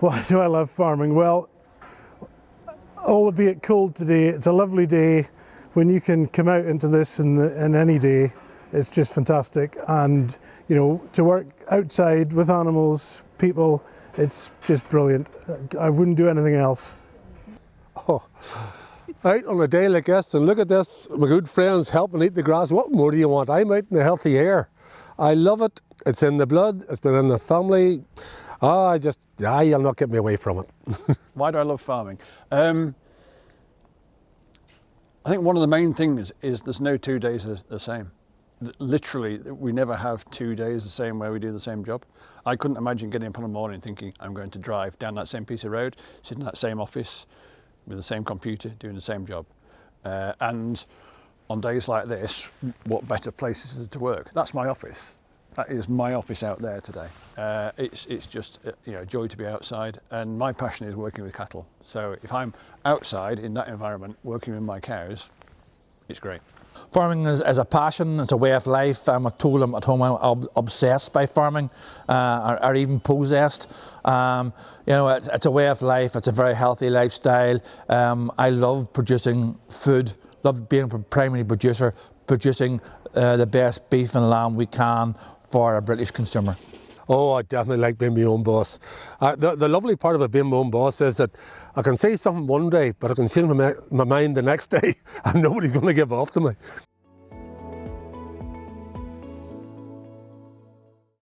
Why do I love farming? Well, albeit cold today, it's a lovely day when you can come out into this in, the, in any day. It's just fantastic, and you know to work outside with animals, people, it's just brilliant. I wouldn't do anything else. Oh, out on a day like this, and look at this, my good friends helping eat the grass. What more do you want? I'm out in the healthy air. I love it. It's in the blood. It's been in the family. Oh, I just, ah, you'll not get me away from it. Why do I love farming? Um, I think one of the main things is there's no two days the same. Literally, we never have two days the same where we do the same job. I couldn't imagine getting up in the morning thinking I'm going to drive down that same piece of road, sit in that same office with the same computer, doing the same job. Uh, and on days like this, what better place is it to work? That's my office. That is my office out there today. Uh, it's, it's just uh, you know, a joy to be outside and my passion is working with cattle. So if I'm outside in that environment working with my cows, it's great. Farming is, is, a passion, it's a way of life. I'm told I'm at home I'm ob obsessed by farming uh, or, or, even possessed. Um, you know, it's, it's, a way of life, it's a very healthy lifestyle. Um, I love producing food, love being a primary producer, producing uh, the best beef and lamb we can for a British consumer? Oh, I definitely like being my own boss. Uh, the, the lovely part about being my own boss is that I can say something one day, but I can change my, my mind the next day, and nobody's going to give off to me.